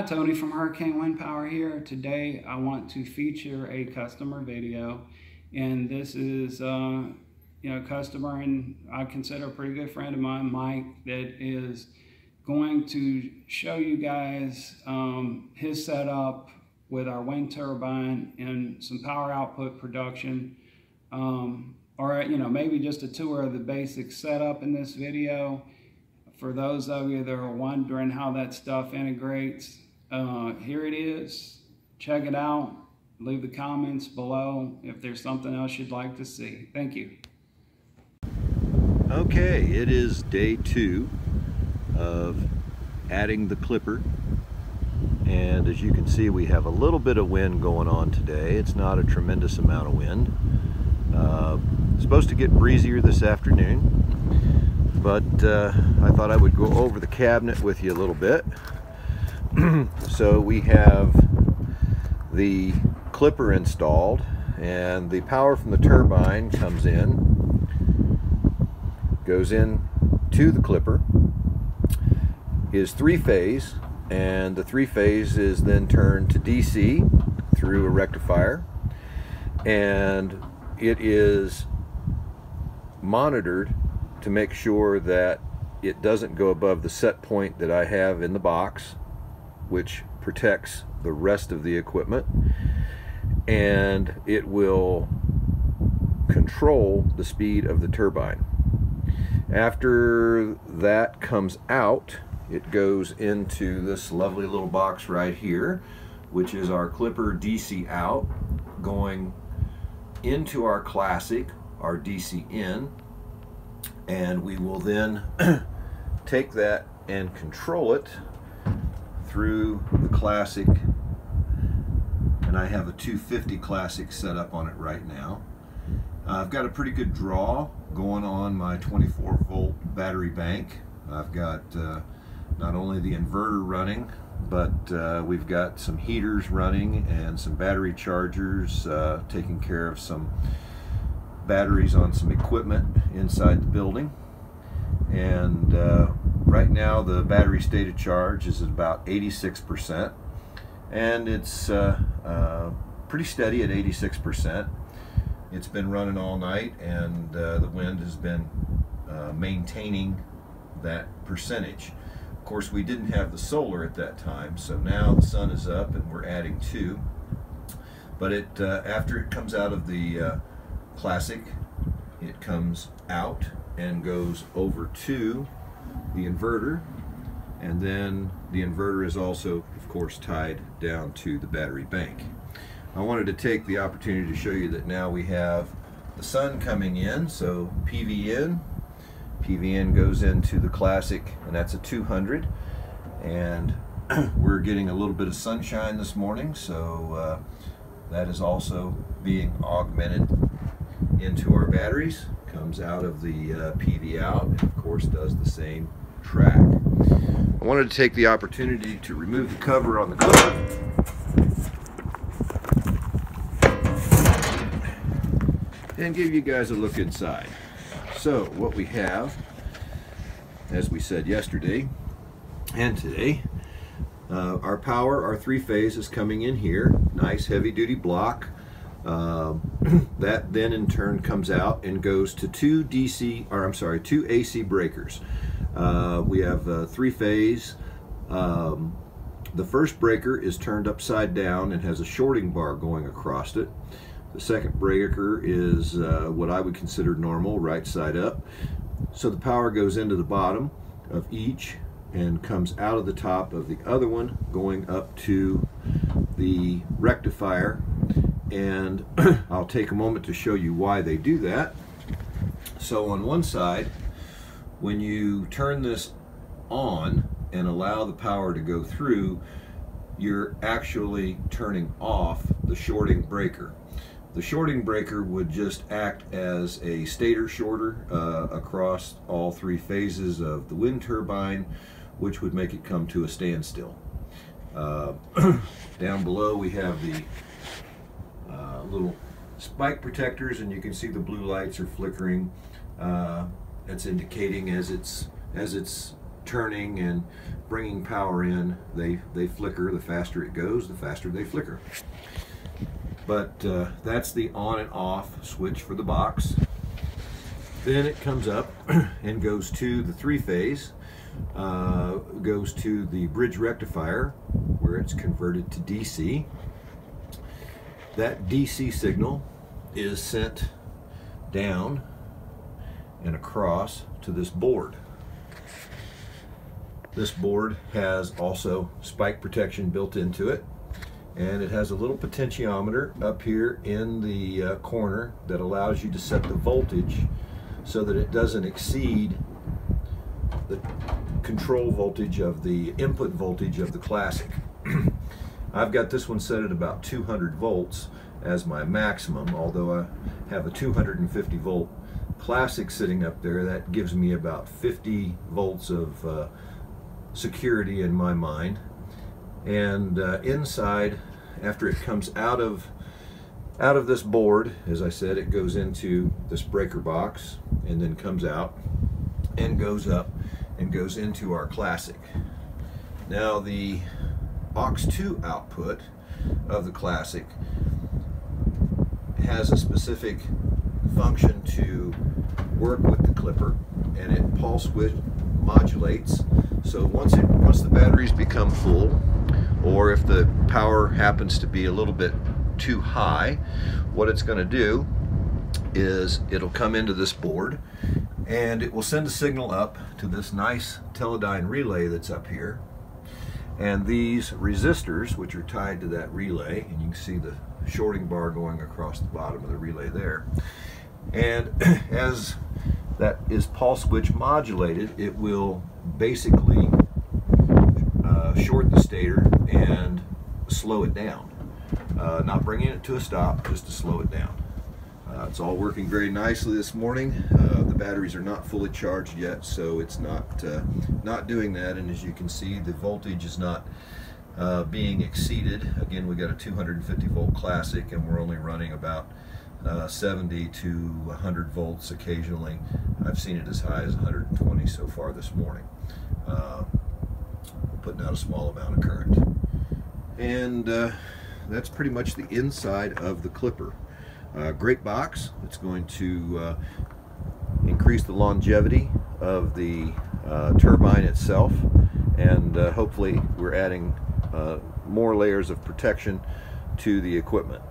Hi, Tony from Hurricane Wind Power here. Today I want to feature a customer video and this is uh, you know, customer and I consider a pretty good friend of mine, Mike, that is going to show you guys um, his setup with our wind turbine and some power output production um, or you know maybe just a tour of the basic setup in this video for those of you that are wondering how that stuff integrates, uh, here it is. Check it out. Leave the comments below if there's something else you'd like to see. Thank you. Okay, it is day two of adding the clipper. And as you can see, we have a little bit of wind going on today. It's not a tremendous amount of wind. Uh, supposed to get breezier this afternoon but uh, I thought I would go over the cabinet with you a little bit. so we have the clipper installed and the power from the turbine comes in, goes in to the clipper, is three phase and the three phase is then turned to DC through a rectifier. And it is monitored to make sure that it doesn't go above the set point that I have in the box, which protects the rest of the equipment. And it will control the speed of the turbine. After that comes out, it goes into this lovely little box right here, which is our Clipper DC out, going into our Classic, our DC in, and we will then take that and control it through the Classic and I have a 250 Classic set up on it right now. Uh, I've got a pretty good draw going on my 24 volt battery bank. I've got uh, not only the inverter running but uh, we've got some heaters running and some battery chargers uh, taking care of some batteries on some equipment inside the building and uh, right now the battery state of charge is at about 86% and it's uh, uh, pretty steady at 86% it's been running all night and uh, the wind has been uh, maintaining that percentage. Of course we didn't have the solar at that time so now the sun is up and we're adding two. But it uh, after it comes out of the Classic. It comes out and goes over to the inverter and then the inverter is also of course tied down to the battery bank. I wanted to take the opportunity to show you that now we have the sun coming in so PVN PVN goes into the classic and that's a 200 and we're getting a little bit of sunshine this morning so uh, that is also being augmented into our batteries, comes out of the uh, PV out, and of course does the same track. I wanted to take the opportunity to remove the cover on the clipper. And give you guys a look inside. So what we have, as we said yesterday and today, uh, our power, our three phase is coming in here. Nice heavy duty block. Um, that then in turn comes out and goes to two DC, or I'm sorry, two AC breakers. Uh, we have a three phase. Um, the first breaker is turned upside down and has a shorting bar going across it. The second breaker is uh, what I would consider normal, right side up. So the power goes into the bottom of each and comes out of the top of the other one going up to the rectifier and I'll take a moment to show you why they do that. So on one side, when you turn this on and allow the power to go through, you're actually turning off the shorting breaker. The shorting breaker would just act as a stator shorter uh, across all three phases of the wind turbine, which would make it come to a standstill. Uh, down below we have the little spike protectors and you can see the blue lights are flickering. Uh, that's indicating as it's as it's turning and bringing power in, they, they flicker. The faster it goes, the faster they flicker. But uh, that's the on and off switch for the box. Then it comes up and goes to the three phase, uh, goes to the bridge rectifier where it's converted to DC. That DC signal is sent down and across to this board. This board has also spike protection built into it and it has a little potentiometer up here in the uh, corner that allows you to set the voltage so that it doesn't exceed the control voltage of the input voltage of the Classic. I've got this one set at about 200 volts as my maximum, although I have a 250 volt Classic sitting up there. That gives me about 50 volts of uh, security in my mind. And uh, inside, after it comes out of out of this board, as I said, it goes into this breaker box and then comes out and goes up and goes into our Classic. Now the aux2 output of the Classic has a specific function to work with the clipper and it pulse width modulates. So once it once the batteries become full or if the power happens to be a little bit too high what it's going to do is it'll come into this board and it will send a signal up to this nice Teledyne relay that's up here and these resistors which are tied to that relay and you can see the shorting bar going across the bottom of the relay there and as that is pulse width modulated, it will basically uh, short the stator and slow it down. Uh, not bringing it to a stop, just to slow it down. Uh, it's all working very nicely this morning. Uh, the batteries are not fully charged yet, so it's not uh, not doing that. And as you can see, the voltage is not uh, being exceeded. Again, we got a 250 volt classic, and we're only running about uh, 70 to 100 volts occasionally. I've seen it as high as 120 so far this morning, uh, putting out a small amount of current. And that's pretty much the inside of the clipper. Uh, great box. It's going to uh, increase the longevity of the uh, turbine itself and hopefully we're adding more layers of protection to the equipment.